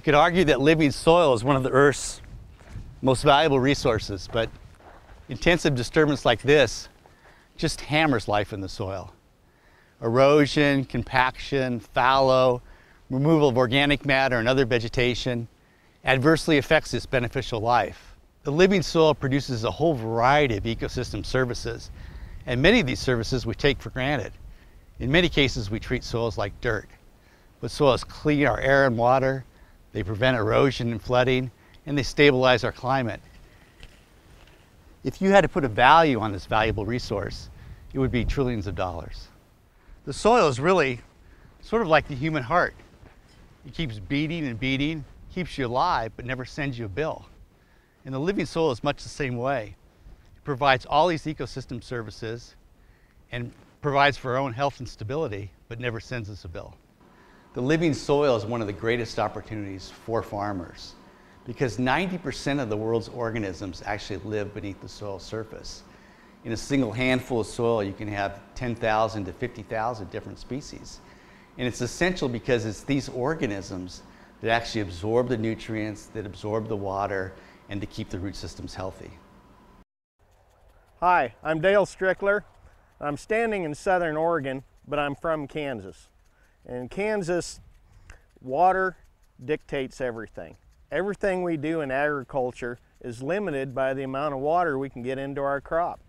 You could argue that living soil is one of the Earth's most valuable resources, but intensive disturbance like this just hammers life in the soil. Erosion, compaction, fallow, removal of organic matter and other vegetation adversely affects this beneficial life. The living soil produces a whole variety of ecosystem services, and many of these services we take for granted. In many cases, we treat soils like dirt. But soils clean our air and water, they prevent erosion and flooding, and they stabilize our climate. If you had to put a value on this valuable resource, it would be trillions of dollars. The soil is really sort of like the human heart. It keeps beating and beating, keeps you alive, but never sends you a bill. And the living soil is much the same way. It provides all these ecosystem services and provides for our own health and stability, but never sends us a bill. The living soil is one of the greatest opportunities for farmers because 90% of the world's organisms actually live beneath the soil surface. In a single handful of soil, you can have 10,000 to 50,000 different species. And it's essential because it's these organisms that actually absorb the nutrients, that absorb the water, and to keep the root systems healthy. Hi, I'm Dale Strickler. I'm standing in southern Oregon, but I'm from Kansas. In Kansas, water dictates everything. Everything we do in agriculture is limited by the amount of water we can get into our crop.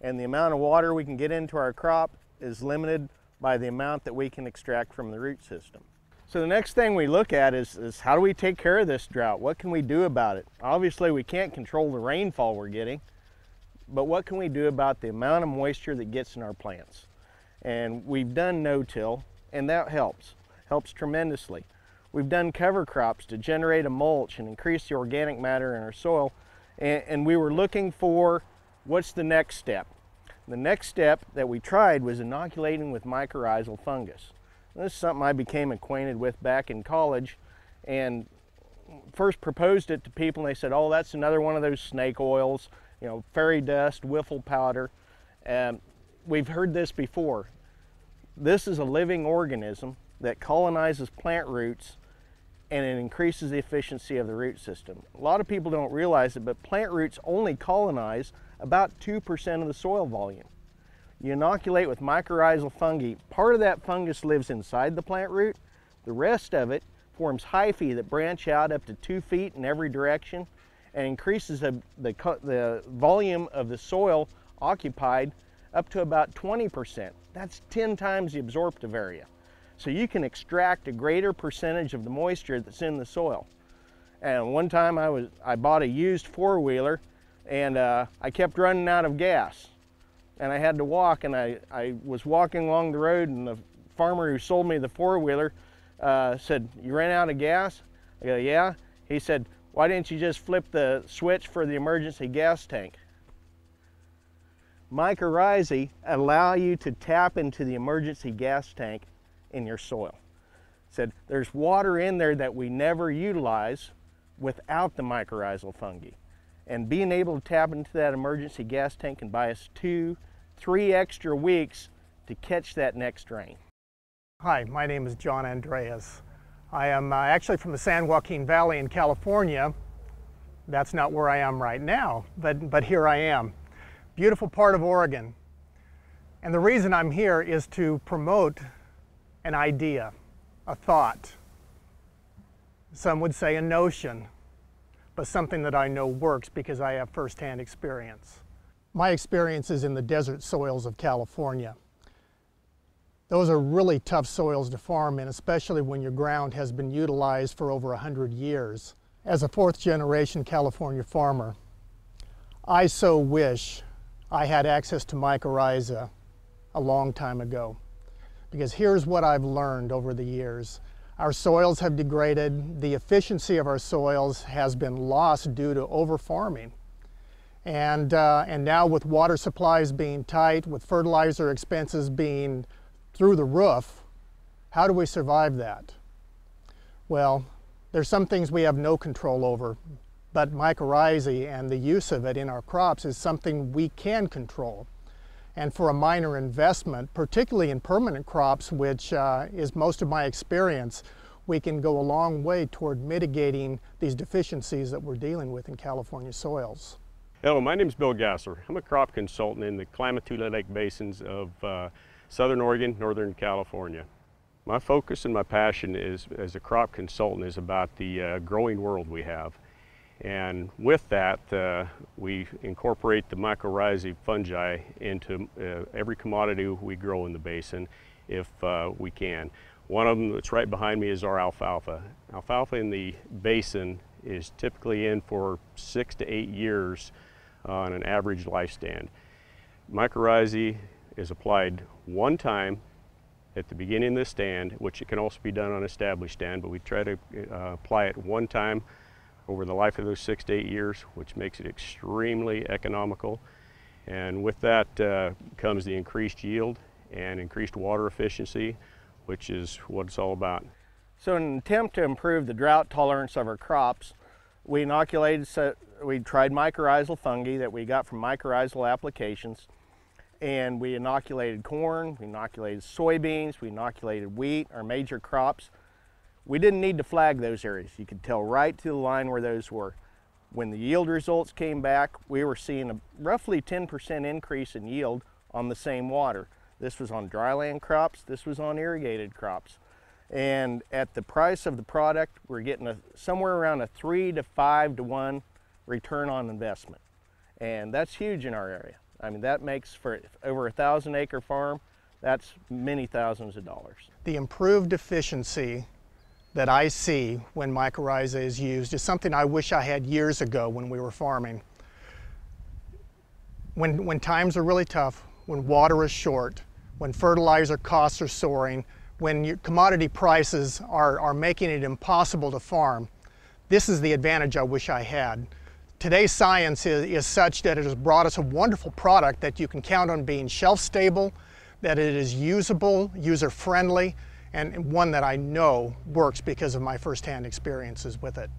And the amount of water we can get into our crop is limited by the amount that we can extract from the root system. So the next thing we look at is, is how do we take care of this drought? What can we do about it? Obviously we can't control the rainfall we're getting, but what can we do about the amount of moisture that gets in our plants? And we've done no-till, and that helps, helps tremendously. We've done cover crops to generate a mulch and increase the organic matter in our soil, and, and we were looking for what's the next step. The next step that we tried was inoculating with mycorrhizal fungus. This is something I became acquainted with back in college and first proposed it to people and they said, oh, that's another one of those snake oils, you know, fairy dust, wiffle powder. Um, we've heard this before. This is a living organism that colonizes plant roots and it increases the efficiency of the root system. A lot of people don't realize it, but plant roots only colonize about 2% of the soil volume. You inoculate with mycorrhizal fungi. Part of that fungus lives inside the plant root. The rest of it forms hyphae that branch out up to two feet in every direction and increases the, the, the volume of the soil occupied up to about 20%. That's 10 times the absorptive area. So you can extract a greater percentage of the moisture that's in the soil. And one time I, was, I bought a used four-wheeler and uh, I kept running out of gas. And I had to walk and I, I was walking along the road and the farmer who sold me the four-wheeler uh, said, you ran out of gas? I go, yeah. He said, why didn't you just flip the switch for the emergency gas tank? Mycorrhizae allow you to tap into the emergency gas tank in your soil. Said there's water in there that we never utilize without the mycorrhizal fungi. And being able to tap into that emergency gas tank can buy us two, three extra weeks to catch that next rain. Hi, my name is John Andreas. I am uh, actually from the San Joaquin Valley in California. That's not where I am right now, but, but here I am beautiful part of Oregon. And the reason I'm here is to promote an idea, a thought. Some would say a notion, but something that I know works because I have firsthand experience. My experience is in the desert soils of California. Those are really tough soils to farm in, especially when your ground has been utilized for over 100 years. As a fourth generation California farmer, I so wish I had access to mycorrhiza a long time ago. Because here's what I've learned over the years. Our soils have degraded, the efficiency of our soils has been lost due to over-farming. And, uh, and now with water supplies being tight, with fertilizer expenses being through the roof, how do we survive that? Well, there's some things we have no control over, but mycorrhizae and the use of it in our crops is something we can control. And for a minor investment, particularly in permanent crops, which uh, is most of my experience, we can go a long way toward mitigating these deficiencies that we're dealing with in California soils. Hello, my name is Bill Gasser. I'm a crop consultant in the Klamath-Tule Lake basins of uh, Southern Oregon, Northern California. My focus and my passion is, as a crop consultant is about the uh, growing world we have. And with that, uh, we incorporate the mycorrhizae fungi into uh, every commodity we grow in the basin if uh, we can. One of them that's right behind me is our alfalfa. Alfalfa in the basin is typically in for six to eight years on an average lifespan. Mycorrhizae is applied one time at the beginning of the stand, which it can also be done on established stand, but we try to uh, apply it one time over the life of those six to eight years, which makes it extremely economical. And with that uh, comes the increased yield and increased water efficiency, which is what it's all about. So in an attempt to improve the drought tolerance of our crops, we inoculated, we tried mycorrhizal fungi that we got from mycorrhizal applications and we inoculated corn, we inoculated soybeans, we inoculated wheat, our major crops. We didn't need to flag those areas. You could tell right to the line where those were. When the yield results came back, we were seeing a roughly 10% increase in yield on the same water. This was on dryland crops, this was on irrigated crops. And at the price of the product, we're getting a, somewhere around a three to five to one return on investment. And that's huge in our area. I mean, that makes for over a thousand acre farm, that's many thousands of dollars. The improved efficiency that I see when mycorrhiza is used is something I wish I had years ago when we were farming. When, when times are really tough, when water is short, when fertilizer costs are soaring, when your commodity prices are, are making it impossible to farm, this is the advantage I wish I had. Today's science is, is such that it has brought us a wonderful product that you can count on being shelf stable, that it is usable, user friendly, and one that I know works because of my firsthand experiences with it.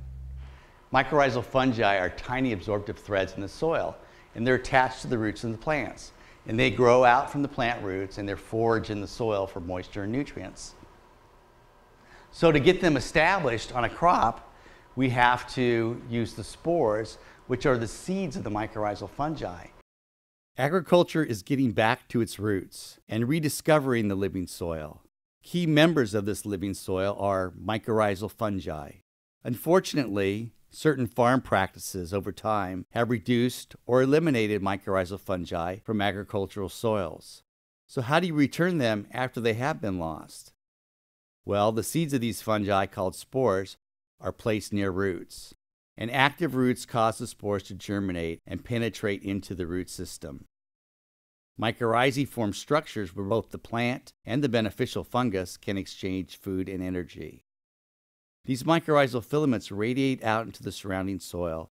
Mycorrhizal fungi are tiny absorptive threads in the soil, and they're attached to the roots of the plants. And they grow out from the plant roots and they're forage in the soil for moisture and nutrients. So to get them established on a crop, we have to use the spores, which are the seeds of the mycorrhizal fungi. Agriculture is getting back to its roots and rediscovering the living soil. Key members of this living soil are mycorrhizal fungi. Unfortunately, certain farm practices over time have reduced or eliminated mycorrhizal fungi from agricultural soils. So, how do you return them after they have been lost? Well, the seeds of these fungi, called spores, are placed near roots. And active roots cause the spores to germinate and penetrate into the root system. Mycorrhizae form structures where both the plant and the beneficial fungus can exchange food and energy. These mycorrhizal filaments radiate out into the surrounding soil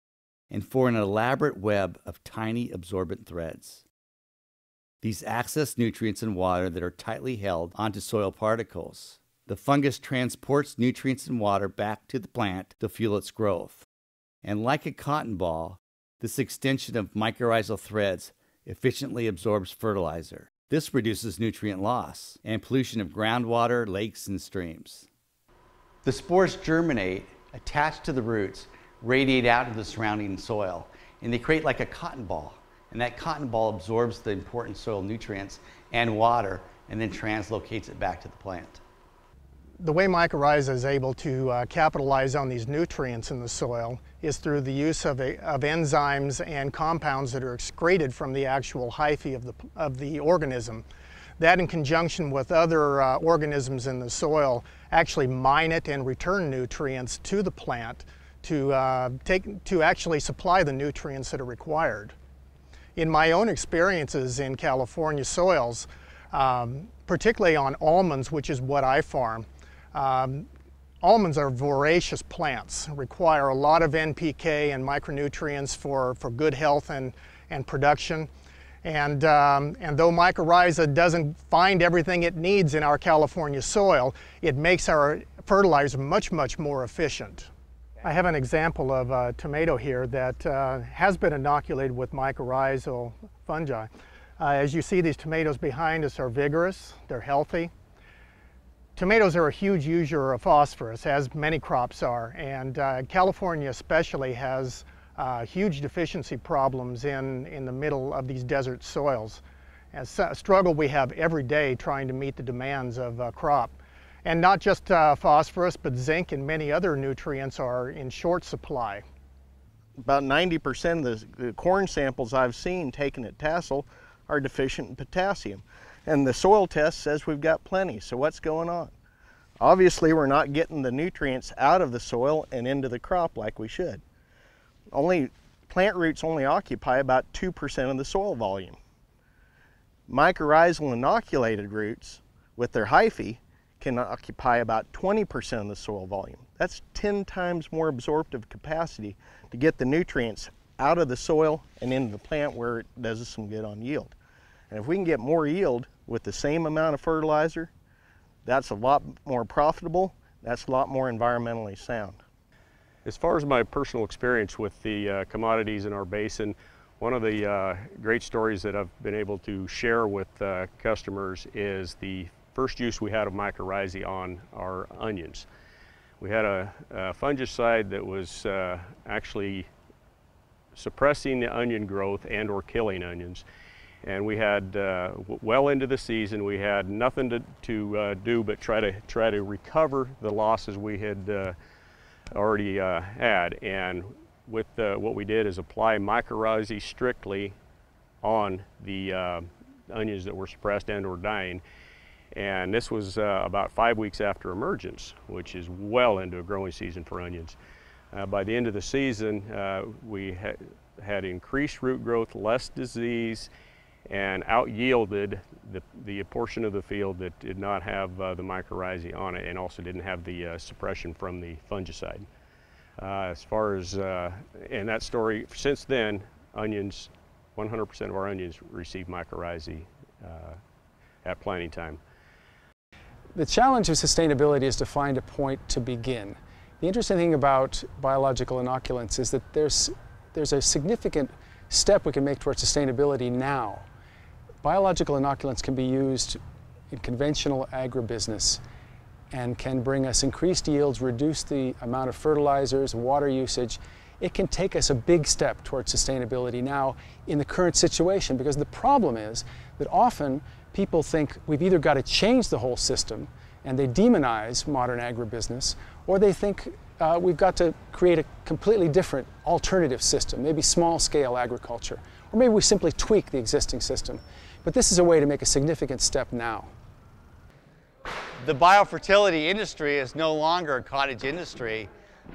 and form an elaborate web of tiny absorbent threads. These access nutrients and water that are tightly held onto soil particles. The fungus transports nutrients and water back to the plant to fuel its growth. And like a cotton ball, this extension of mycorrhizal threads efficiently absorbs fertilizer. This reduces nutrient loss and pollution of groundwater, lakes, and streams. The spores germinate, attach to the roots, radiate out into the surrounding soil, and they create like a cotton ball. And that cotton ball absorbs the important soil nutrients and water and then translocates it back to the plant the way mycorrhiza is able to uh, capitalize on these nutrients in the soil is through the use of, a, of, enzymes and compounds that are excreted from the actual hyphae of the, of the organism. That in conjunction with other uh, organisms in the soil actually mine it and return nutrients to the plant to, uh, take, to actually supply the nutrients that are required. In my own experiences in California soils, um, particularly on almonds, which is what I farm, um, almonds are voracious plants, require a lot of NPK and micronutrients for, for good health and, and production. And, um, and though mycorrhiza doesn't find everything it needs in our California soil, it makes our fertilizer much, much more efficient. I have an example of a tomato here that uh, has been inoculated with mycorrhizal fungi. Uh, as you see, these tomatoes behind us are vigorous, they're healthy. Tomatoes are a huge user of phosphorus, as many crops are, and uh, California especially has uh, huge deficiency problems in, in the middle of these desert soils. It's a struggle we have every day trying to meet the demands of a crop. And not just uh, phosphorus, but zinc and many other nutrients are in short supply. About 90% of the, the corn samples I've seen taken at Tassel are deficient in potassium. And the soil test says we've got plenty, so what's going on? Obviously, we're not getting the nutrients out of the soil and into the crop like we should. Only plant roots only occupy about 2% of the soil volume. Mycorrhizal inoculated roots with their hyphae can occupy about 20% of the soil volume. That's 10 times more absorptive capacity to get the nutrients out of the soil and into the plant where it does some good on yield. And if we can get more yield with the same amount of fertilizer, that's a lot more profitable, that's a lot more environmentally sound. As far as my personal experience with the uh, commodities in our basin, one of the uh, great stories that I've been able to share with uh, customers is the first use we had of mycorrhizae on our onions. We had a, a fungicide that was uh, actually suppressing the onion growth and or killing onions and we had uh, well into the season we had nothing to, to uh, do but try to try to recover the losses we had uh, already uh, had. And with uh, what we did is apply mycorrhizae strictly on the uh, onions that were suppressed and or dying. And this was about five weeks after emergence which is well into a growing season for onions. By the end of the season we ha had increased root growth less disease and out yielded the, the portion of the field that did not have uh, the mycorrhizae on it and also didn't have the uh, suppression from the fungicide. Uh, as far as, uh, and that story, since then, onions, 100% of our onions receive mycorrhizae uh, at planting time. The challenge of sustainability is to find a point to begin. The interesting thing about biological inoculants is that there's, there's a significant step we can make towards sustainability now. Biological inoculants can be used in conventional agribusiness and can bring us increased yields, reduce the amount of fertilizers, water usage. It can take us a big step towards sustainability now in the current situation because the problem is that often people think we've either got to change the whole system and they demonize modern agribusiness or they think uh, we've got to create a completely different alternative system, maybe small scale agriculture, or maybe we simply tweak the existing system. But this is a way to make a significant step now. The biofertility industry is no longer a cottage industry.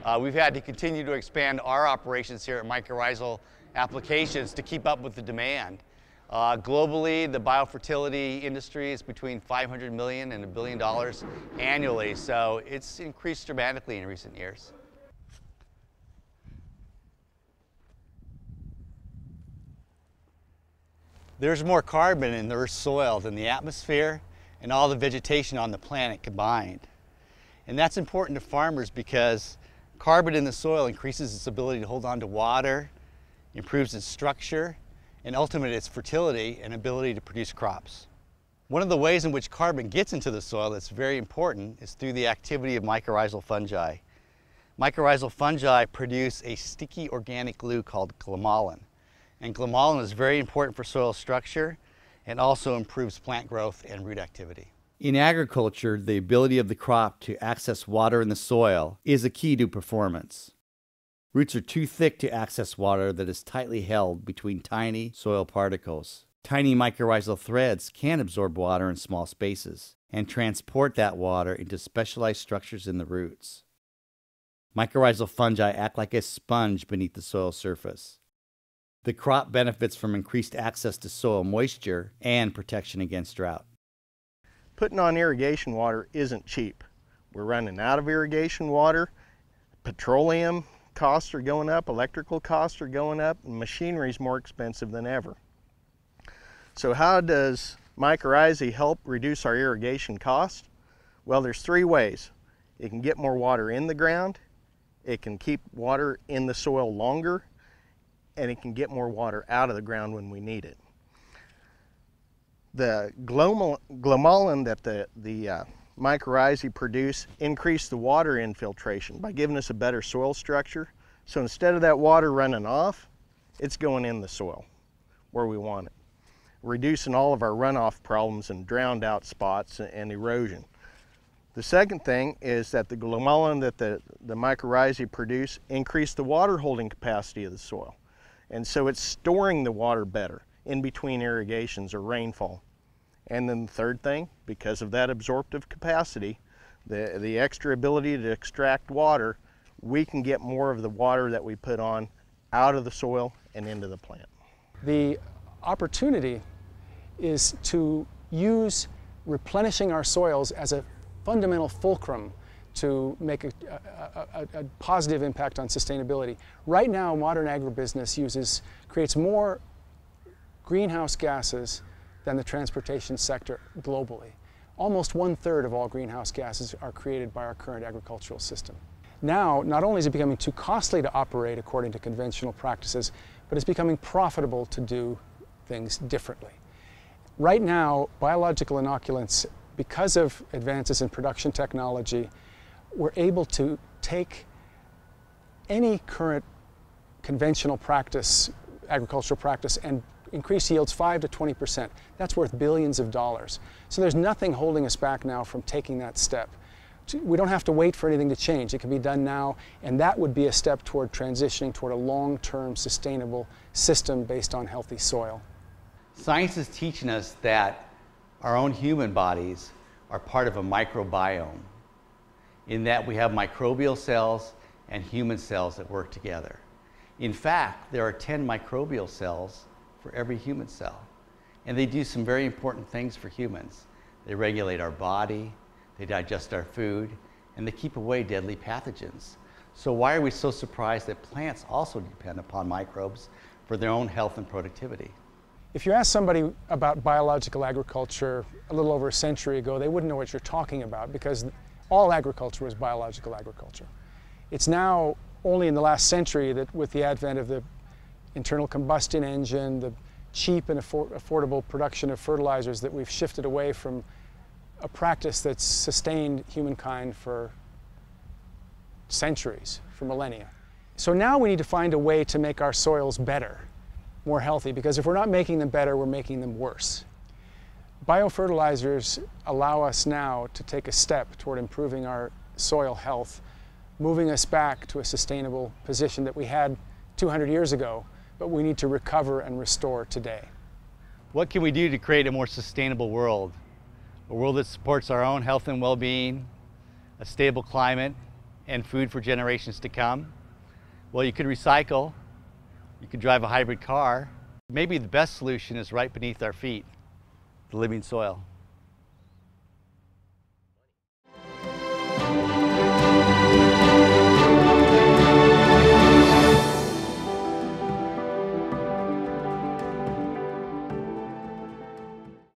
Uh, we've had to continue to expand our operations here at Mycorrhizal Applications to keep up with the demand. Uh, globally, the biofertility industry is between 500 million and a billion dollars annually, so it's increased dramatically in recent years. There's more carbon in the Earth's soil than the atmosphere and all the vegetation on the planet combined. And that's important to farmers because carbon in the soil increases its ability to hold on to water, improves its structure, and ultimately its fertility and ability to produce crops. One of the ways in which carbon gets into the soil that's very important is through the activity of mycorrhizal fungi. Mycorrhizal fungi produce a sticky organic glue called glomalin. And glomalin is very important for soil structure and also improves plant growth and root activity. In agriculture, the ability of the crop to access water in the soil is a key to performance. Roots are too thick to access water that is tightly held between tiny soil particles. Tiny mycorrhizal threads can absorb water in small spaces and transport that water into specialized structures in the roots. Mycorrhizal fungi act like a sponge beneath the soil surface. The crop benefits from increased access to soil moisture and protection against drought. Putting on irrigation water isn't cheap. We're running out of irrigation water. Petroleum costs are going up, electrical costs are going up, and machinery is more expensive than ever. So how does mycorrhizae help reduce our irrigation cost? Well, there's three ways. It can get more water in the ground, it can keep water in the soil longer, and it can get more water out of the ground when we need it. The glomalin that the, the uh, mycorrhizae produce increase the water infiltration by giving us a better soil structure. So instead of that water running off, it's going in the soil where we want it, reducing all of our runoff problems and drowned out spots and erosion. The second thing is that the glomalin that the, the mycorrhizae produce increase the water holding capacity of the soil. And so it's storing the water better in between irrigations or rainfall. And then the third thing, because of that absorptive capacity, the, the extra ability to extract water, we can get more of the water that we put on out of the soil and into the plant. The opportunity is to use replenishing our soils as a fundamental fulcrum to make a, a, a, a, positive impact on sustainability. Right now, modern agribusiness uses, creates more greenhouse gases than the transportation sector globally. Almost one third of all greenhouse gases are created by our current agricultural system. Now, not only is it becoming too costly to operate according to conventional practices, but it's becoming profitable to do things differently. Right now, biological inoculants, because of advances in production technology, we're able to take any current conventional practice, agricultural practice, and increase yields 5 to 20 percent. That's worth billions of dollars. So there's nothing holding us back now from taking that step. We don't have to wait for anything to change. It can be done now, and that would be a step toward transitioning toward a long-term sustainable system based on healthy soil. Science is teaching us that our own human bodies are part of a microbiome, in that we have microbial cells and human cells that work together. In fact, there are 10 microbial cells for every human cell. And they do some very important things for humans. They regulate our body, they digest our food, and they keep away deadly pathogens. So why are we so surprised that plants also depend upon microbes for their own health and productivity? If you ask somebody about biological agriculture a little over a century ago, they wouldn't know what you're talking about because all agriculture was biological agriculture. It's now only in the last century that with the advent of the internal combustion engine, the cheap and affor affordable production of fertilizers that we've shifted away from a practice that's sustained humankind for centuries, for millennia. So now we need to find a way to make our soils better, more healthy, because if we're not making them better, we're making them worse. Biofertilizers allow us now to take a step toward improving our soil health, moving us back to a sustainable position that we had 200 years ago but we need to recover and restore today. What can we do to create a more sustainable world? A world that supports our own health and well-being, a stable climate, and food for generations to come? Well, you could recycle, you could drive a hybrid car. Maybe the best solution is right beneath our feet, the living soil.